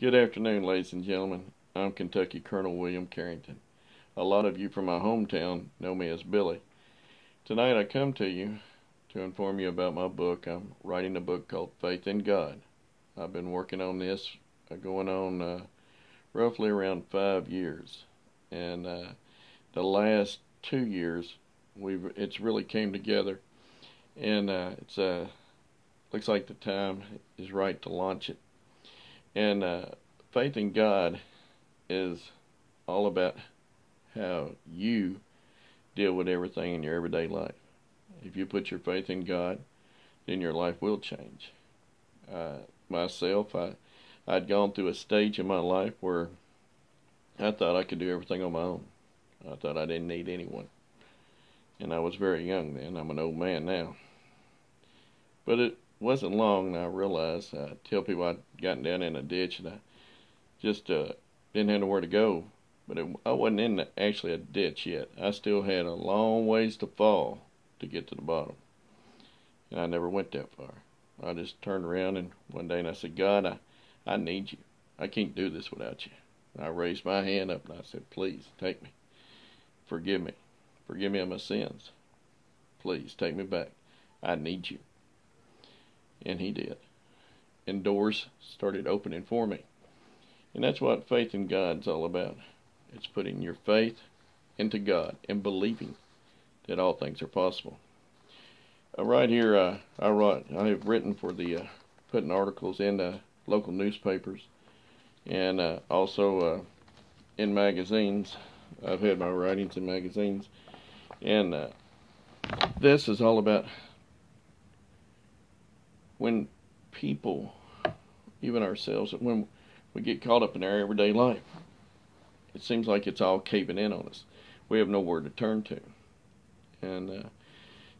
Good afternoon, ladies and gentlemen. I'm Kentucky Colonel William Carrington. A lot of you from my hometown know me as Billy. Tonight I come to you to inform you about my book. I'm writing a book called Faith in God. I've been working on this uh, going on uh, roughly around five years. And uh, the last two years, we've it's really came together. And uh, it's uh, looks like the time is right to launch it. And uh, faith in God is all about how you deal with everything in your everyday life. If you put your faith in God, then your life will change. Uh, myself, I, I'd gone through a stage in my life where I thought I could do everything on my own. I thought I didn't need anyone. And I was very young then. I'm an old man now. But it wasn't long and I realized I tell people I'd gotten down in a ditch and I just uh, didn't have nowhere to go. But it, I wasn't in the, actually a ditch yet. I still had a long ways to fall to get to the bottom. And I never went that far. I just turned around and one day and I said, God, I, I need you. I can't do this without you. And I raised my hand up and I said, please take me. Forgive me. Forgive me of my sins. Please take me back. I need you. And he did. And doors started opening for me. And that's what faith in God's all about. It's putting your faith into God and believing that all things are possible. Uh, right here, uh, I wrote, I have written for the uh, putting articles in the local newspapers and uh, also uh, in magazines. I've had my writings in magazines, and uh, this is all about when people, even ourselves, when we get caught up in our everyday life, it seems like it's all caving in on us. We have nowhere to turn to. And uh,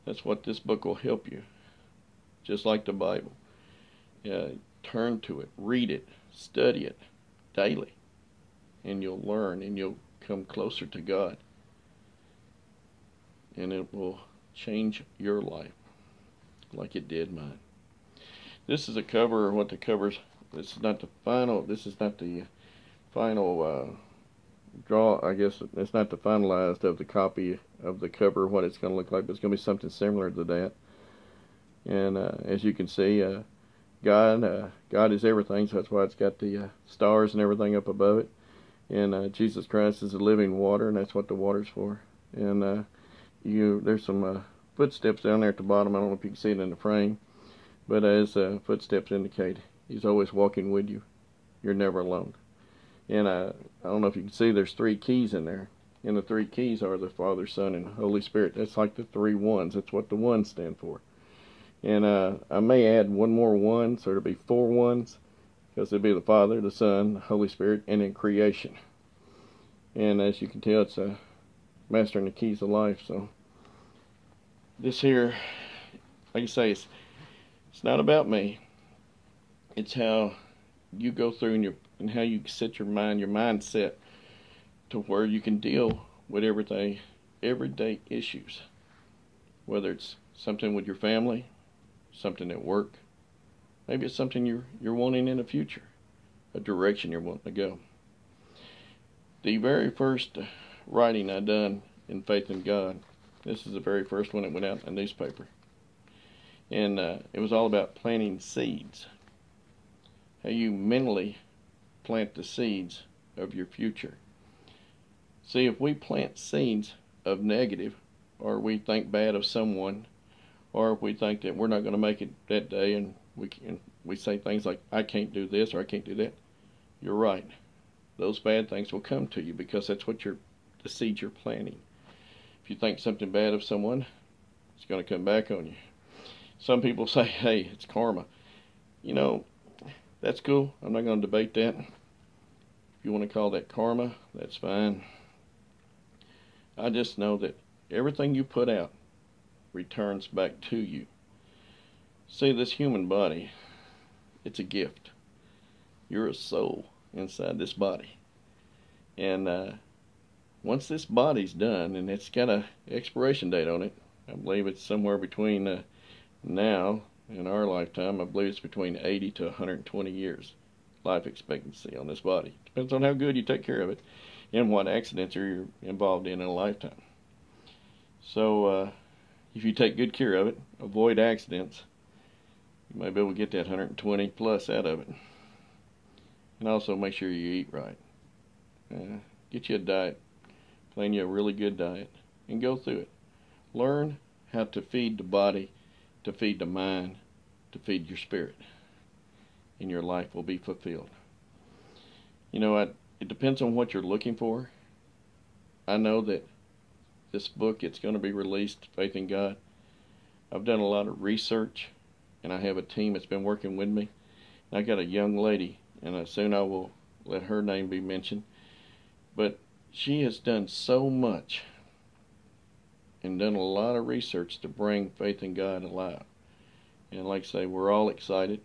that's what this book will help you. Just like the Bible. Yeah, turn to it, read it, study it daily. And you'll learn and you'll come closer to God. And it will change your life like it did mine. This is a cover, what the covers, this is not the final, this is not the final uh, draw, I guess it's not the finalized of the copy of the cover, what it's going to look like, but it's going to be something similar to that. And uh, as you can see, uh, God, uh, God is everything, so that's why it's got the uh, stars and everything up above it. And uh, Jesus Christ is the living water, and that's what the water's for. And uh, you, there's some footsteps down there at the bottom. I don't know if you can see it in the frame, but as footsteps indicate, He's always walking with you. You're never alone. And I, I don't know if you can see, there's three keys in there. And the three keys are the Father, Son, and Holy Spirit. That's like the three ones. That's what the ones stand for. And uh, I may add one more one, so it'll be four ones, because it'll be the Father, the Son, the Holy Spirit, and in creation. And as you can tell, it's a mastering the keys of life. So this here, like I say, it's it's not about me. It's how you go through and your and how you set your mind, your mindset to where you can deal with everyday everyday issues. Whether it's something with your family, something at work, maybe it's something you're you're wanting in the future, a direction you're wanting to go. The very first writing I done in Faith in God, this is the very first one that went out in the newspaper. And uh, it was all about planting seeds how you mentally plant the seeds of your future. See, if we plant seeds of negative, or we think bad of someone, or if we think that we're not going to make it that day, and we can, we say things like, "I can't do this" or "I can't do that," you're right. Those bad things will come to you because that's what you're, the seeds you're planting. If you think something bad of someone, it's going to come back on you. Some people say, "Hey, it's karma." You know, that's cool. I'm not going to debate that. If you want to call that karma, that's fine. I just know that everything you put out returns back to you. See, this human body, it's a gift. You're a soul inside this body. And uh, once this body's done, and it's got a expiration date on it, I believe it's somewhere between uh, now in our lifetime, I believe it's between 80 to 120 years. life expectancy on this body. Depends on how good you take care of it and what accidents you're you involved in in a lifetime. So, uh, if you take good care of it, avoid accidents, you may be able to get that 120 plus out of it. And also make sure you eat right. Uh, get you a diet, plan you a really good diet, and go through it. Learn how to feed the body, to feed the mind, to feed your spirit, and your life will be fulfilled. You know, I, it depends on what you're looking for. I know that this book, it's going to be released, Faith in God. I've done a lot of research, and I have a team that's been working with me. And I got a young lady, and soon I will let her name be mentioned. But she has done so much and done a lot of research to bring faith in God alive. And like I say, we're all excited,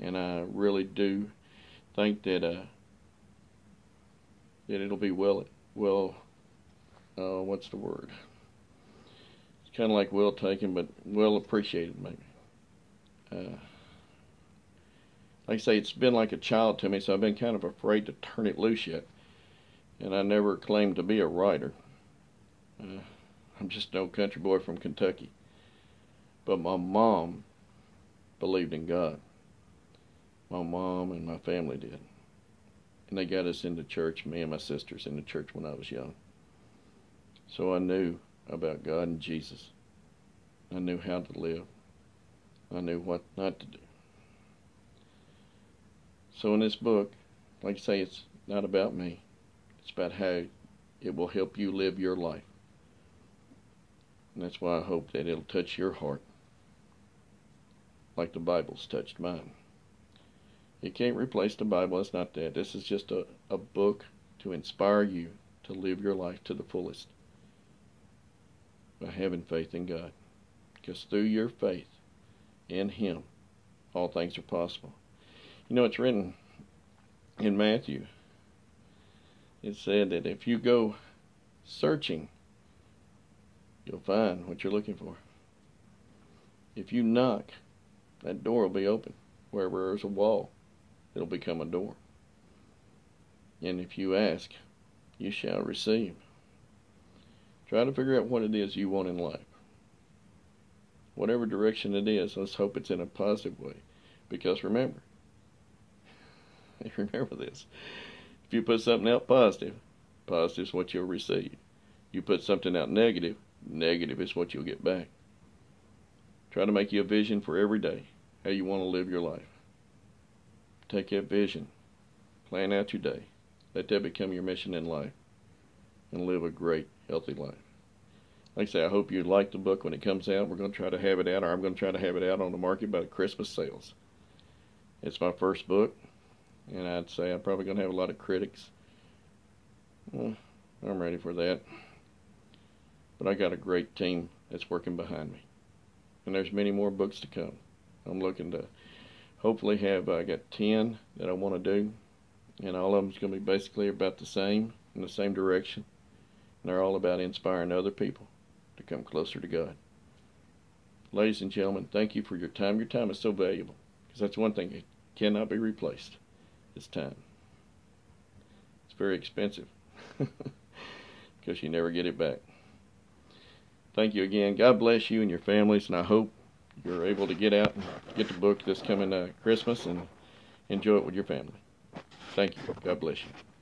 and I really do think that uh, that it'll be well well uh, what's the word? It's kind of like well taken, but well appreciated, maybe. Uh, like I say, it's been like a child to me, so I've been kind of afraid to turn it loose yet. And I never claimed to be a writer. Uh, I'm just no country boy from Kentucky. But my mom believed in God. My mom and my family did. And they got us into church, me and my sisters, into church when I was young. So I knew about God and Jesus. I knew how to live. I knew what not to do. So in this book, like I say, it's not about me. It's about how it will help you live your life. And that's why I hope that it'll touch your heart like the Bible's touched mine. It can't replace the Bible. It's not that. This is just a, a book to inspire you to live your life to the fullest by having faith in God. Because through your faith in Him, all things are possible. You know, it's written in Matthew. It said that if you go searching, you'll find what you're looking for. If you knock, that door will be open. Wherever there's a wall, it'll become a door. And if you ask, you shall receive. Try to figure out what it is you want in life. Whatever direction it is, let's hope it's in a positive way. Because remember, remember this. If you put something out positive, positive is what you'll receive. You put something out negative, negative is what you'll get back. Try to make you a vision for every day, how you want to live your life. Take that vision, plan out your day, let that become your mission in life, and live a great, healthy life. Like I say, I hope you like the book when it comes out. We're going to try to have it out, or I'm going to try to have it out on the market by the Christmas sales. It's my first book, and I'd say I'm probably going to have a lot of critics. Well, I'm ready for that. But I got a great team that's working behind me. And there's many more books to come. I'm looking to hopefully have, I got 10 that I want to do. And all of them's going to be basically about the same, in the same direction. And they're all about inspiring other people to come closer to God. Ladies and gentlemen, thank you for your time. Your time is so valuable because that's one thing that cannot be replaced. It's time. It's very expensive because you never get it back. Thank you again. God bless you and your families, and I hope you're able to get out and get the book this coming uh, Christmas and enjoy it with your family. Thank you. God bless you.